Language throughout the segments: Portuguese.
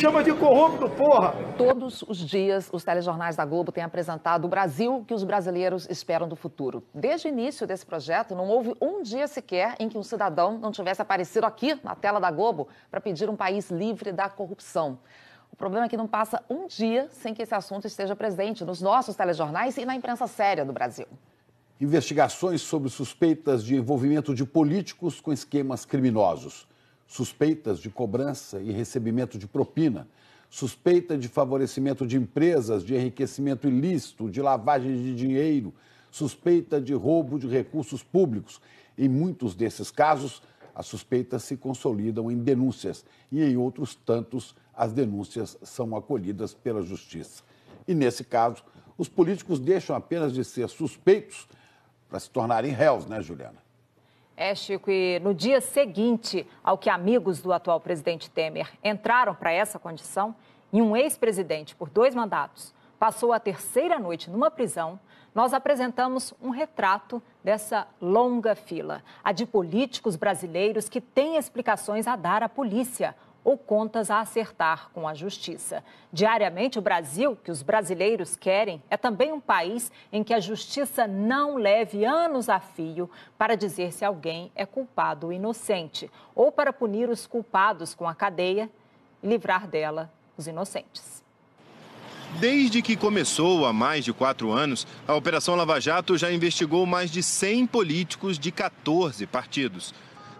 Chama de corrupto, porra! Todos os dias, os telejornais da Globo têm apresentado o Brasil que os brasileiros esperam do futuro. Desde o início desse projeto, não houve um dia sequer em que um cidadão não tivesse aparecido aqui na tela da Globo para pedir um país livre da corrupção. O problema é que não passa um dia sem que esse assunto esteja presente nos nossos telejornais e na imprensa séria do Brasil. Investigações sobre suspeitas de envolvimento de políticos com esquemas criminosos suspeitas de cobrança e recebimento de propina, suspeita de favorecimento de empresas, de enriquecimento ilícito, de lavagem de dinheiro, suspeita de roubo de recursos públicos. Em muitos desses casos, as suspeitas se consolidam em denúncias e, em outros tantos, as denúncias são acolhidas pela justiça. E, nesse caso, os políticos deixam apenas de ser suspeitos para se tornarem réus, né, Juliana? É, Chico, e no dia seguinte ao que amigos do atual presidente Temer entraram para essa condição, e um ex-presidente por dois mandatos passou a terceira noite numa prisão, nós apresentamos um retrato dessa longa fila, a de políticos brasileiros que têm explicações a dar à polícia ou contas a acertar com a justiça. Diariamente, o Brasil, que os brasileiros querem, é também um país em que a justiça não leve anos a fio para dizer se alguém é culpado ou inocente, ou para punir os culpados com a cadeia e livrar dela os inocentes. Desde que começou há mais de quatro anos, a Operação Lava Jato já investigou mais de 100 políticos de 14 partidos.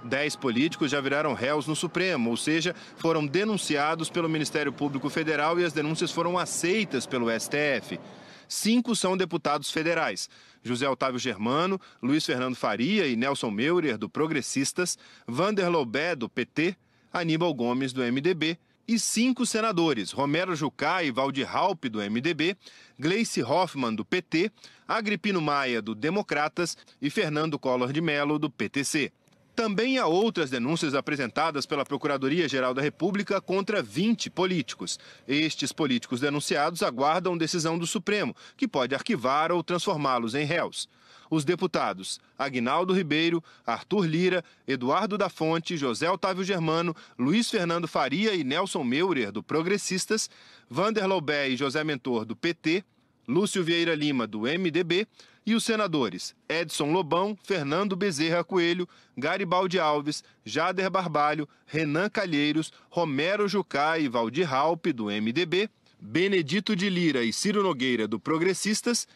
Dez políticos já viraram réus no Supremo, ou seja, foram denunciados pelo Ministério Público Federal e as denúncias foram aceitas pelo STF. Cinco são deputados federais. José Otávio Germano, Luiz Fernando Faria e Nelson Meurer, do Progressistas, Vander Loubé, do PT, Aníbal Gomes, do MDB, e cinco senadores, Romero Jucá e Valdir Raup, do MDB, Gleice Hoffmann, do PT, Agripino Maia, do Democratas e Fernando Collor de Mello, do PTC. Também há outras denúncias apresentadas pela Procuradoria-Geral da República contra 20 políticos. Estes políticos denunciados aguardam decisão do Supremo, que pode arquivar ou transformá-los em réus. Os deputados Agnaldo Ribeiro, Arthur Lira, Eduardo da Fonte, José Otávio Germano, Luiz Fernando Faria e Nelson Meurer, do Progressistas, Vander Loubé e José Mentor, do PT, Lúcio Vieira Lima, do MDB, e os senadores Edson Lobão, Fernando Bezerra Coelho, Garibaldi Alves, Jader Barbalho, Renan Calheiros, Romero Jucá e Valdir Raup, do MDB, Benedito de Lira e Ciro Nogueira, do Progressistas,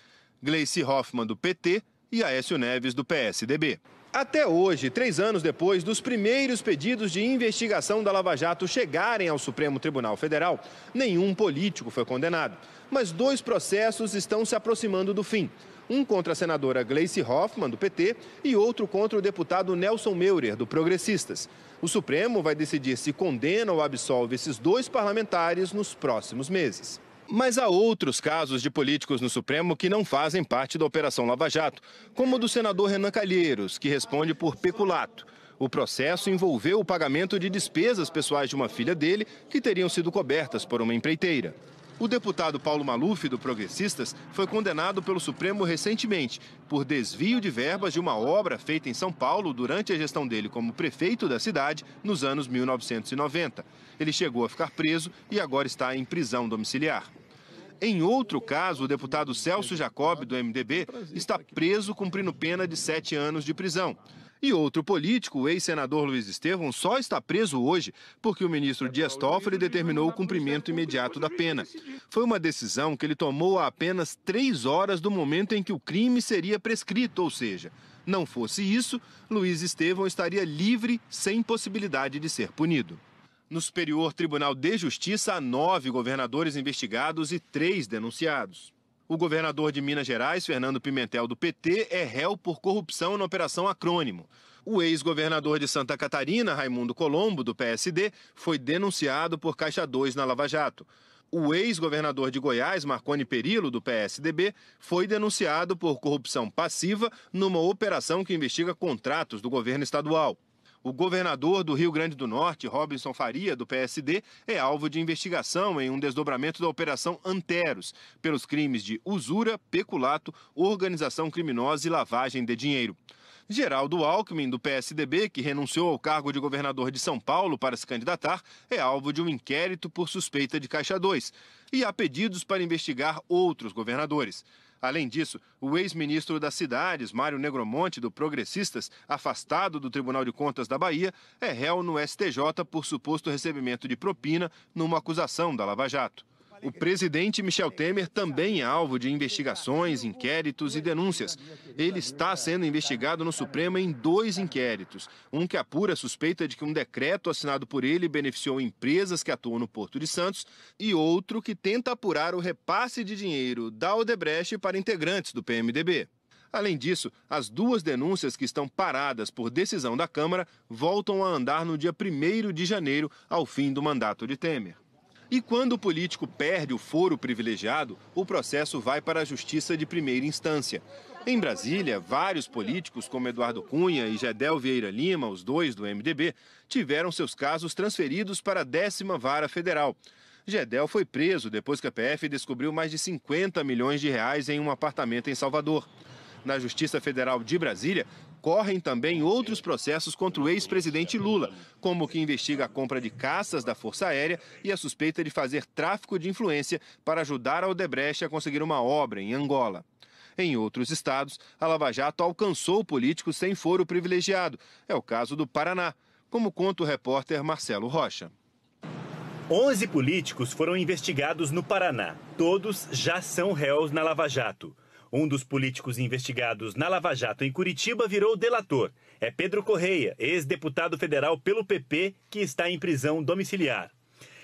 Gleice Hoffmann, do PT e Aécio Neves, do PSDB. Até hoje, três anos depois dos primeiros pedidos de investigação da Lava Jato chegarem ao Supremo Tribunal Federal, nenhum político foi condenado. Mas dois processos estão se aproximando do fim um contra a senadora Gleice Hoffmann, do PT, e outro contra o deputado Nelson Meurer, do Progressistas. O Supremo vai decidir se condena ou absolve esses dois parlamentares nos próximos meses. Mas há outros casos de políticos no Supremo que não fazem parte da Operação Lava Jato, como o do senador Renan Calheiros, que responde por peculato. O processo envolveu o pagamento de despesas pessoais de uma filha dele que teriam sido cobertas por uma empreiteira. O deputado Paulo Maluf, do Progressistas, foi condenado pelo Supremo recentemente por desvio de verbas de uma obra feita em São Paulo durante a gestão dele como prefeito da cidade nos anos 1990. Ele chegou a ficar preso e agora está em prisão domiciliar. Em outro caso, o deputado Celso Jacob, do MDB, está preso cumprindo pena de sete anos de prisão. E outro político, o ex-senador Luiz Estevão, só está preso hoje porque o ministro Dias Toffoli determinou o cumprimento imediato da pena. Foi uma decisão que ele tomou a apenas três horas do momento em que o crime seria prescrito, ou seja, não fosse isso, Luiz Estevão estaria livre sem possibilidade de ser punido. No Superior Tribunal de Justiça, há nove governadores investigados e três denunciados. O governador de Minas Gerais, Fernando Pimentel, do PT, é réu por corrupção na Operação Acrônimo. O ex-governador de Santa Catarina, Raimundo Colombo, do PSD, foi denunciado por Caixa 2 na Lava Jato. O ex-governador de Goiás, Marconi Perillo, do PSDB, foi denunciado por corrupção passiva numa operação que investiga contratos do governo estadual. O governador do Rio Grande do Norte, Robinson Faria, do PSD, é alvo de investigação em um desdobramento da Operação Anteros, pelos crimes de usura, peculato, organização criminosa e lavagem de dinheiro. Geraldo Alckmin, do PSDB, que renunciou ao cargo de governador de São Paulo para se candidatar, é alvo de um inquérito por suspeita de Caixa 2. E há pedidos para investigar outros governadores. Além disso, o ex-ministro das Cidades, Mário Negromonte, do Progressistas, afastado do Tribunal de Contas da Bahia, é réu no STJ por suposto recebimento de propina numa acusação da Lava Jato. O presidente Michel Temer também é alvo de investigações, inquéritos e denúncias. Ele está sendo investigado no Supremo em dois inquéritos. Um que apura a suspeita de que um decreto assinado por ele beneficiou empresas que atuam no Porto de Santos e outro que tenta apurar o repasse de dinheiro da Odebrecht para integrantes do PMDB. Além disso, as duas denúncias que estão paradas por decisão da Câmara voltam a andar no dia 1 de janeiro, ao fim do mandato de Temer. E quando o político perde o foro privilegiado, o processo vai para a justiça de primeira instância. Em Brasília, vários políticos, como Eduardo Cunha e Gedel Vieira Lima, os dois do MDB, tiveram seus casos transferidos para a décima vara federal. Gedel foi preso depois que a PF descobriu mais de 50 milhões de reais em um apartamento em Salvador. Na Justiça Federal de Brasília, correm também outros processos contra o ex-presidente Lula, como o que investiga a compra de caças da Força Aérea e a suspeita de fazer tráfico de influência para ajudar a Odebrecht a conseguir uma obra em Angola. Em outros estados, a Lava Jato alcançou políticos sem foro privilegiado. É o caso do Paraná, como conta o repórter Marcelo Rocha. 11 políticos foram investigados no Paraná. Todos já são réus na Lava Jato. Um dos políticos investigados na Lava Jato em Curitiba virou delator. É Pedro Correia, ex-deputado federal pelo PP, que está em prisão domiciliar.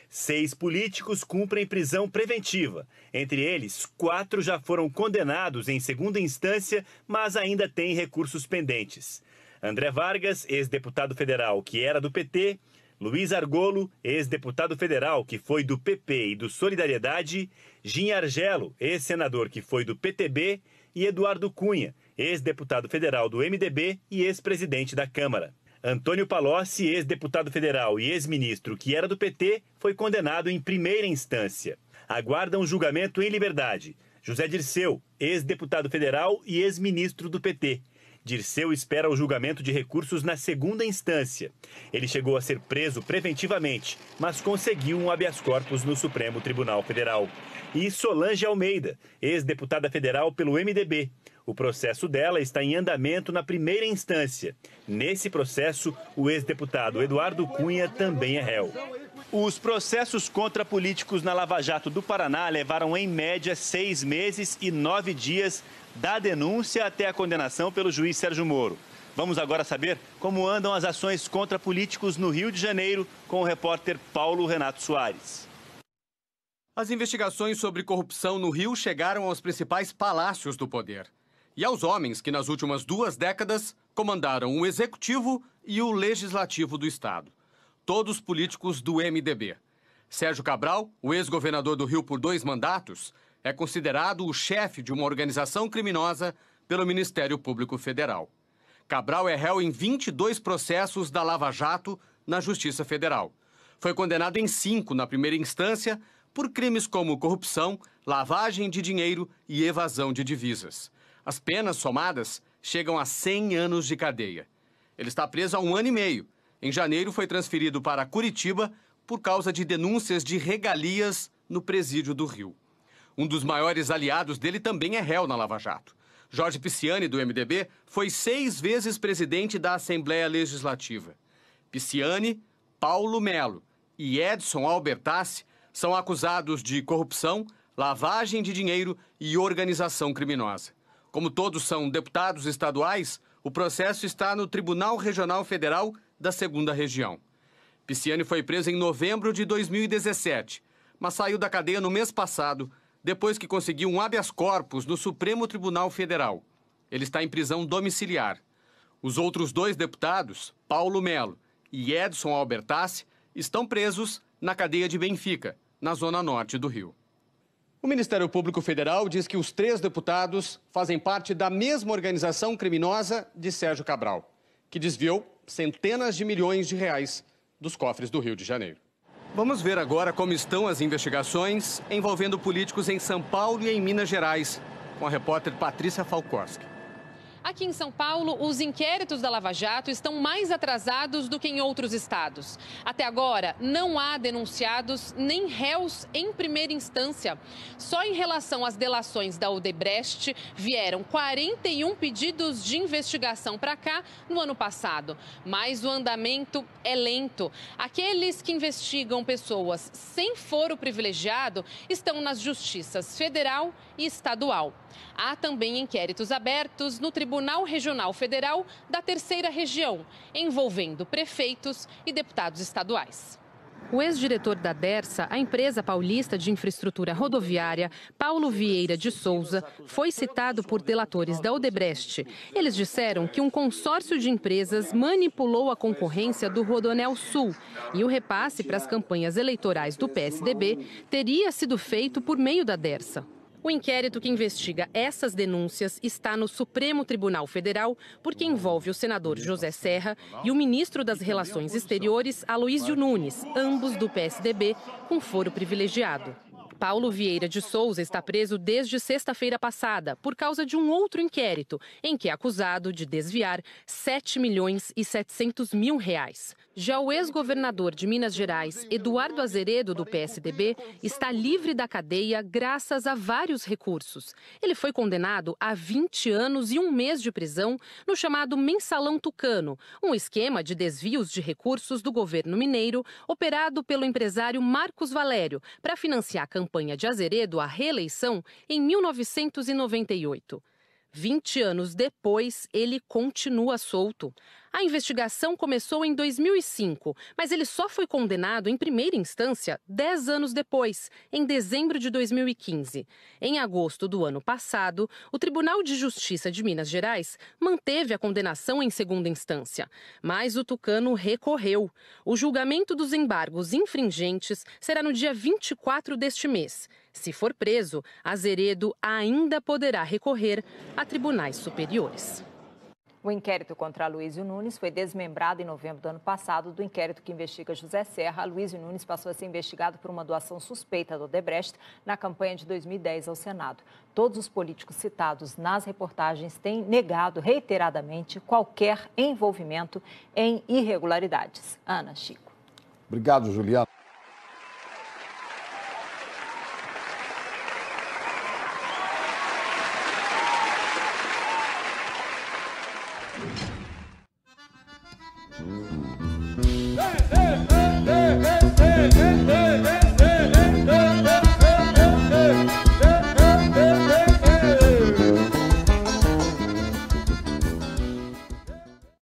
Seis políticos cumprem prisão preventiva. Entre eles, quatro já foram condenados em segunda instância, mas ainda têm recursos pendentes. André Vargas, ex-deputado federal que era do PT, Luiz Argolo, ex-deputado federal que foi do PP e do Solidariedade, Gin Argelo, ex-senador que foi do PTB, e Eduardo Cunha, ex-deputado federal do MDB e ex-presidente da Câmara. Antônio Palocci, ex-deputado federal e ex-ministro que era do PT, foi condenado em primeira instância. Aguardam julgamento em liberdade. José Dirceu, ex-deputado federal e ex-ministro do PT. Dirceu espera o julgamento de recursos na segunda instância. Ele chegou a ser preso preventivamente, mas conseguiu um habeas corpus no Supremo Tribunal Federal. E Solange Almeida, ex-deputada federal pelo MDB. O processo dela está em andamento na primeira instância. Nesse processo, o ex-deputado Eduardo Cunha também é réu. Os processos contra políticos na Lava Jato do Paraná levaram, em média, seis meses e nove dias da denúncia até a condenação pelo juiz Sérgio Moro. Vamos agora saber como andam as ações contra políticos no Rio de Janeiro com o repórter Paulo Renato Soares. As investigações sobre corrupção no Rio chegaram aos principais palácios do poder e aos homens que, nas últimas duas décadas, comandaram o executivo e o legislativo do Estado. Todos políticos do MDB. Sérgio Cabral, o ex-governador do Rio por dois mandatos, é considerado o chefe de uma organização criminosa pelo Ministério Público Federal. Cabral é réu em 22 processos da Lava Jato na Justiça Federal. Foi condenado em cinco na primeira instância por crimes como corrupção, lavagem de dinheiro e evasão de divisas. As penas somadas chegam a 100 anos de cadeia. Ele está preso há um ano e meio. Em janeiro, foi transferido para Curitiba por causa de denúncias de regalias no presídio do Rio. Um dos maiores aliados dele também é réu na Lava Jato. Jorge Pisciani, do MDB, foi seis vezes presidente da Assembleia Legislativa. Pisciani, Paulo Melo e Edson Albertassi são acusados de corrupção, lavagem de dinheiro e organização criminosa. Como todos são deputados estaduais, o processo está no Tribunal Regional Federal da Segunda Região. Pisciani foi preso em novembro de 2017, mas saiu da cadeia no mês passado depois que conseguiu um habeas corpus no Supremo Tribunal Federal. Ele está em prisão domiciliar. Os outros dois deputados, Paulo Melo e Edson Albertassi, estão presos na cadeia de Benfica, na zona norte do Rio. O Ministério Público Federal diz que os três deputados fazem parte da mesma organização criminosa de Sérgio Cabral, que desviou centenas de milhões de reais dos cofres do Rio de Janeiro. Vamos ver agora como estão as investigações envolvendo políticos em São Paulo e em Minas Gerais, com a repórter Patrícia Falkowski. Aqui em São Paulo, os inquéritos da Lava Jato estão mais atrasados do que em outros estados. Até agora, não há denunciados nem réus em primeira instância. Só em relação às delações da Odebrecht, vieram 41 pedidos de investigação para cá no ano passado. Mas o andamento é lento. Aqueles que investigam pessoas sem foro privilegiado estão nas justiças federal e estadual. Há também inquéritos abertos no Tribunal Regional Federal da Terceira Região, envolvendo prefeitos e deputados estaduais. O ex-diretor da DERSA, a empresa paulista de infraestrutura rodoviária, Paulo Vieira de Souza, foi citado por delatores da Odebrecht. Eles disseram que um consórcio de empresas manipulou a concorrência do Rodonel Sul e o repasse para as campanhas eleitorais do PSDB teria sido feito por meio da DERSA. O inquérito que investiga essas denúncias está no Supremo Tribunal Federal, porque envolve o senador José Serra e o ministro das Relações Exteriores, Aloísio Nunes, ambos do PSDB, com foro privilegiado. Paulo Vieira de Souza está preso desde sexta-feira passada por causa de um outro inquérito em que é acusado de desviar 7 milhões e 700 mil reais. Já o ex-governador de Minas Gerais, Eduardo Azeredo, do PSDB, está livre da cadeia graças a vários recursos. Ele foi condenado a 20 anos e um mês de prisão no chamado Mensalão Tucano, um esquema de desvios de recursos do governo mineiro operado pelo empresário Marcos Valério para financiar a campanha de Azeredo à reeleição em 1998. 20 anos depois, ele continua solto. A investigação começou em 2005, mas ele só foi condenado em primeira instância 10 anos depois, em dezembro de 2015. Em agosto do ano passado, o Tribunal de Justiça de Minas Gerais manteve a condenação em segunda instância, mas o tucano recorreu. O julgamento dos embargos infringentes será no dia 24 deste mês. Se for preso, Azeredo ainda poderá recorrer a tribunais superiores. O inquérito contra Luísio Nunes foi desmembrado em novembro do ano passado do inquérito que investiga José Serra. Luísio Nunes passou a ser investigado por uma doação suspeita do Odebrecht na campanha de 2010 ao Senado. Todos os políticos citados nas reportagens têm negado reiteradamente qualquer envolvimento em irregularidades. Ana Chico. Obrigado, Juliana.